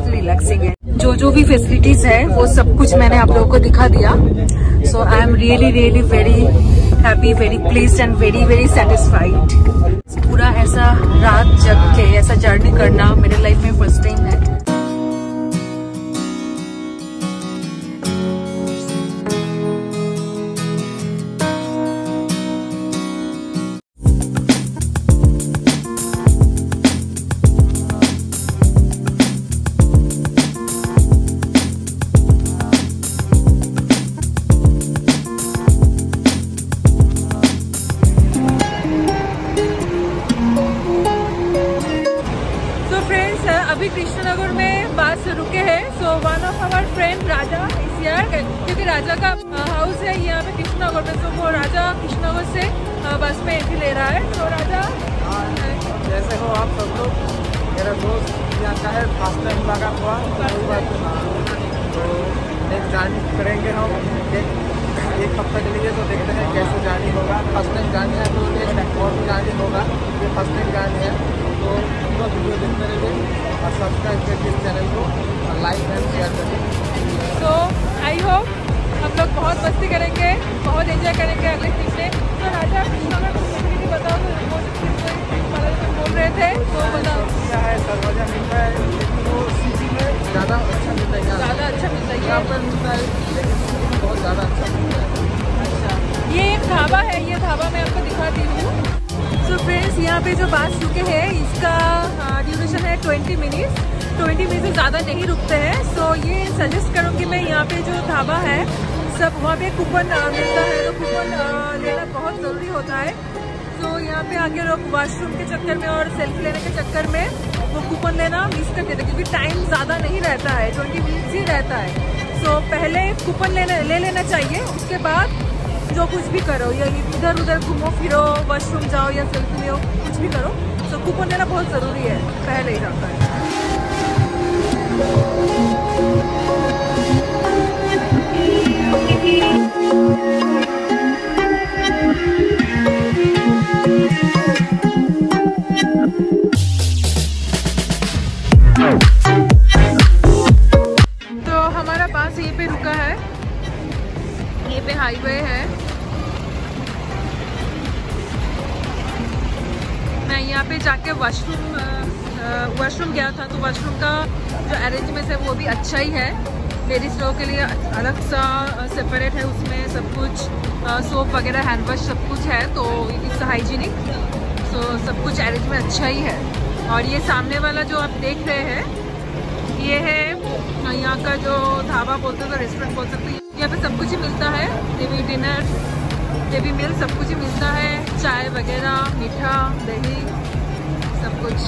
बहुत रिलैक्सिंग है। जो जो भी फैसिलिटीज़ है, वो सब कुछ मैंने आप लोगों को दिखा दिया। So I am really really very happy very please and very very satisfied पूरा ऐसा रात जग के, ऐसा जर्नी करना मेरे लाइफ में फ़र्स्ट टाइम है। तो वो राजा कृष्णनगर से बस में एंट्री ले रहा है। तो राजा जैसे हो आप सब लोग मेरा दोस्त यहाँ का है फ़र्स्ट टाइम लगा हुआ तो नेक्स्ट जर्नी करेंगे हम एक हफ़्ते के लिए तो देखते हैं कैसे जानी होगा। फ़र्स्ट टाइम जानी है तो नेक्स्ट और भी जानी होगा ये फ़र्स्ट टाइम जानी है। तो पूरा वीडियो देखते रहिए और सब्सक्राइब करके इस चैनल को और लाइक एंड शेयर करें तो आई होप हम लोग बहुत मस्ती करेंगे बहुत एंजॉय करेंगे अगले ट्रिप में। तो राजा फैसिलिटी बताओ तो बोल रहे थे तो बताओ। क्या है? दरवाज़ा मिलता है। सिटी में ज़्यादा अच्छा मिलता है ज़्यादा अच्छा मिलता है यहाँ पर मिलता है बहुत ज़्यादा अच्छा मिलता है। अच्छा। ये एक ढाबा है ये ढाबा मैं आपको दिखाती हूँ। सो फ्रेंड्स यहाँ पे जो बस रुके हैं इसका ड्यूरेशन है 20 मिनट्स 20 मिनट से ज़्यादा नहीं रुकते हैं। सो so, ये सजेस्ट करूँगी मैं यहाँ पे जो ढाबा है सब वहाँ पे कूपन मिलता है तो कूपन लेना बहुत ज़रूरी होता है। तो यहाँ पे आके लोग वॉशरूम के चक्कर में और सेल्फी लेने के चक्कर में वो कूपन लेना मिस कर देते क्योंकि टाइम ज़्यादा नहीं रहता है ट्वेंटी मिनट्स ही रहता है। सो पहले कूपन लेने, ले लेना चाहिए, उसके बाद जो कुछ भी करो, या इधर उधर घूमो, फिरो वॉशरूम जाओ या सेल्फी लो कुछ भी करो। तो कूपन लेना बहुत ज़रूरी है, पहले ही जाता है। हाईवे है। मैं यहाँ पे जाके वॉशरूम वॉशरूम गया था तो वॉशरूम का जो अरेंजमेंट है, वो भी अच्छा ही है। लेडीज़ लोगों के लिए अलग सा सेपरेट है उसमें सब कुछ सोप वगैरह हैंड वॉश सब कुछ है तो इट्स हाइजीनिक सो सब कुछ अरेंजमेंट अच्छा ही है। और ये सामने वाला जो आप देख रहे हैं, ये है यहाँ का जो ढाबा बोलते हैं तो रेस्टोरेंट बोल सकते हैं यहाँ पे सब कुछ ही मिलता है। टेबी डिनर टेबी मिल सब कुछ ही मिलता है। चाय वगैरह, मीठा, दही, सब कुछ।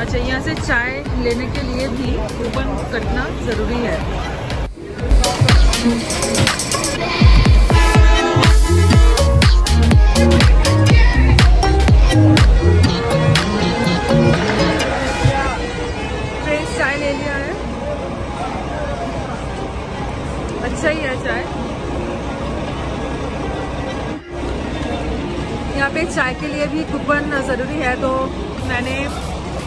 अच्छा यहाँ से चाय लेने के लिए भी कूपन कटना ज़रूरी है। अच्छा ही है चाय। यहाँ पे चाय के लिए भी कूपन ज़रूरी है तो मैंने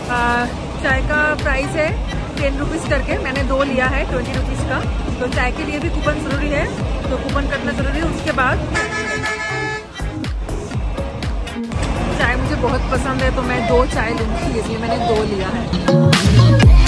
चाय का प्राइस है टेन रुपीज़ करके। मैंने दो लिया है ट्वेंटी रुपीज़ का। तो चाय के लिए भी कूपन ज़रूरी है। तो कूपन करना ज़रूरी है, उसके बाद चाय मुझे बहुत पसंद है तो मैं दो चाय लूँगी, इसलिए मैंने दो लिया है।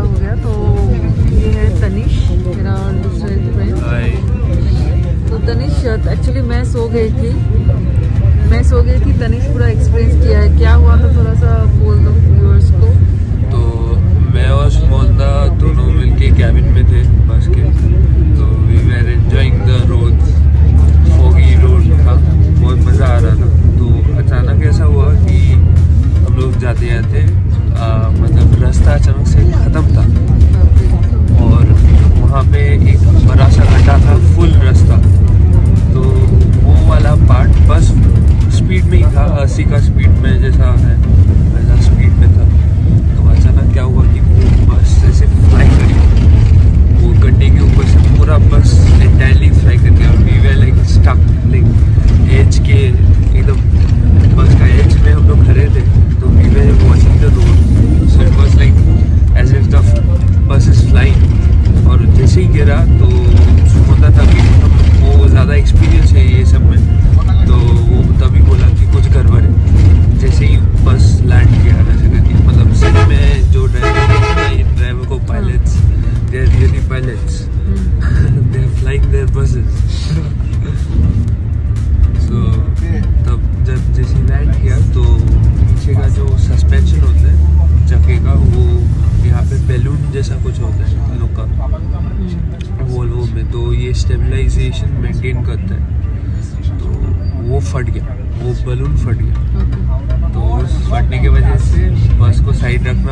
सुबह हो गया तो ये है तनिष मेरा दूसरा फ्रेंड एक्चुअली मैं सो गई थी। मैं सो गई थी तनिष पूरा एक्सपीरियंस किया है। क्या हुआ था थोड़ा सा बोल दो व्यूअर्स को? तो मैं और सुमोंदा दोनों मिलके कैबिन में थे बस के। तो we were enjoying the road foggy road था बहुत मज़ा आ रहा था। तो अचानक ऐसा हुआ कि हम लोग जाते जाते मतलब रास्ता अचानक से ख़त्म था। और वहाँ पे एक बड़ा सा गड्ढा था फुल रास्ता। तो वो वाला पार्ट बस स्पीड में ही था अस्सी का स्पीड में जैसा है, वैसा स्पीड में था। तो अचानक क्या हुआ कि वो बस जैसे फ्लाई करी। वो गड्ढे के ऊपर से पूरा बस एंटायरली फ्लाई कर गया वी वे लाइक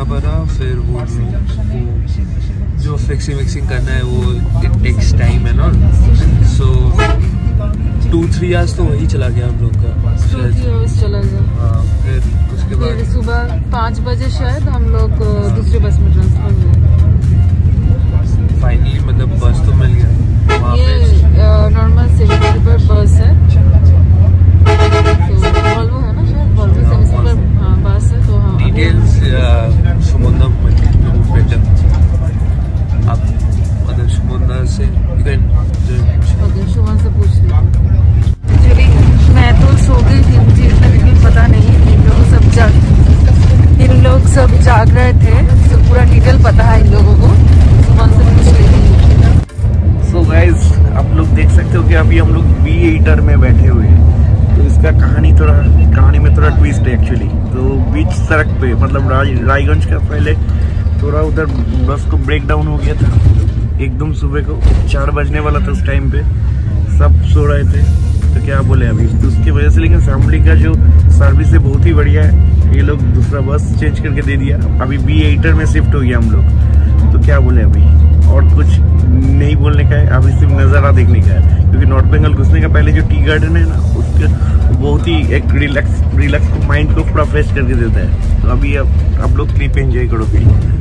को साइड रखना पड़ा फिर वो, वो जो फिक्सिंग विक्सिंग करना है वो इट टेक्स टाइम है ना। सो टू थ्री आवर्स तो वही चला गया हम लोग का चला गया। हाँ फिर उसके बाद सुबह पाँच बजे शायद हम लोग दूसरे बस में ट्रांसफ़र हुए। फाइनली मतलब बस तो मिल गया। ये नॉर्मल सेवन स्लीपर बस है। तो वॉल्वो है ना शायद? वॉल्वो सेवन स्लीपर बस है। तो हाँ अभी- डिटेल्स सुमंदा बेटर आप मतलब सुमंदा से कैन ओके शुभम से पूछ ली एक्चुअली मैं तो सो गई थी मुझे इतना डिटेल पता नहीं इन लोग सब जाग इन लोग सब जाग रहे थे तो पूरा डिटेल पता है इन लोगों को। शुभम से पूछ लेती सो गाइज़ आप लोग देख सकते हो कि अभी हम लोग वी एटर में बैठे हुए हैं। इसका कहानी थोड़ा, कहानी में थोड़ा ट्विस्ट है एक्चुअली तो बीच सड़क पे मतलब रायगंज का पहले थोड़ा उधर बस को ब्रेक डाउन हो गया था। एकदम सुबह को चार बजने वाला था उस टाइम पे। सब सो रहे थे। तो क्या बोले अभी? तो उसकी वजह से लेकिन फैमिली का जो सर्विस है बहुत ही बढ़िया है। ये लोग दूसरा बस चेंज करके दे दिया। अभी बी एटर में शिफ्ट हो गया हम लोग। तो क्या बोले अभी? और कुछ नहीं बोलने का है। अभी सिर्फ़ नज़ारा देखने का है। क्योंकि नॉर्थ बंगाल घुसने का पहले जो टी गार्डन है ना उसके वो बहुत ही एक रिलैक्स रिलैक्स माइंड को पूरा फ्रेश करके देता है। तो अभी अब आप लोग क्लिप एंजॉय करो सो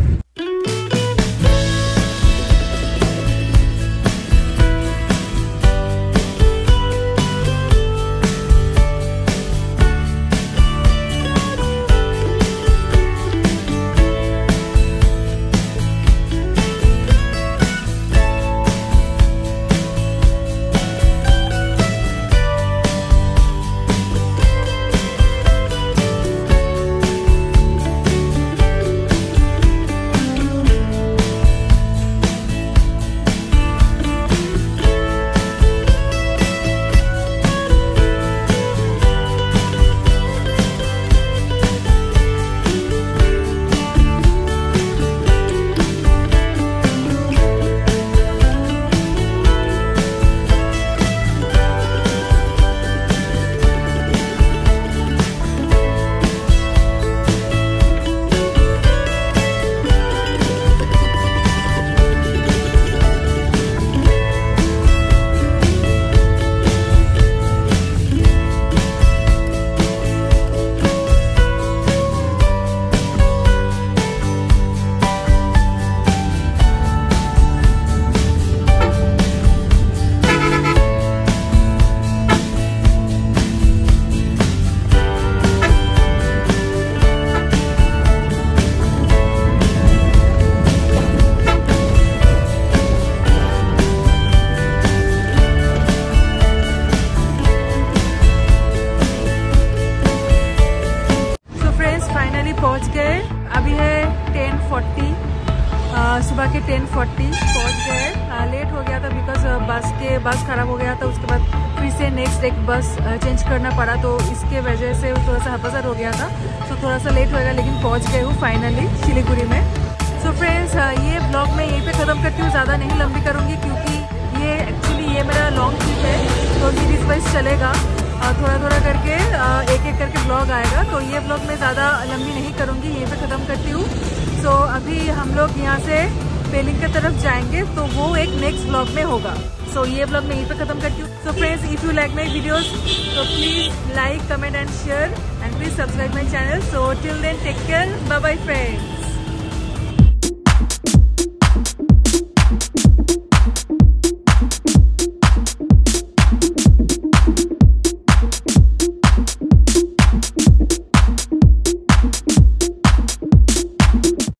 करना पड़ा तो इसके वजह से थोड़ा सा हपसर हो गया था। तो थोड़ा सा लेट होएगा लेकिन पहुँच गए हूँ फाइनली सिलीगुड़ी में। सो so फ्रेंड्स ये ब्लॉग मैं यहीं पे ख़त्म करती हूँ ज़्यादा नहीं लंबी करूँगी क्योंकि ये एक्चुअली ये मेरा लॉन्ग ट्रिप है तो सीरीज़ वाइज चलेगा। थोड़ा थोड़ा करके एक एक करके ब्लॉग आएगा तो ये ब्लॉग मैं ज़्यादा लंबी नहीं करूँगी यहीं पे ख़त्म करती हूँ। सो so, अभी हम लोग यहाँ से पेलिंग की तरफ़ जाएँगे तो वो एक नेक्स्ट ब्लॉग में होगा। सो so, ये ब्लॉग मैं यहीं पे ख़त्म करती हूँ। So friends if you like my videos तो please like comment and share and please subscribe my channel so till then take care bye bye friends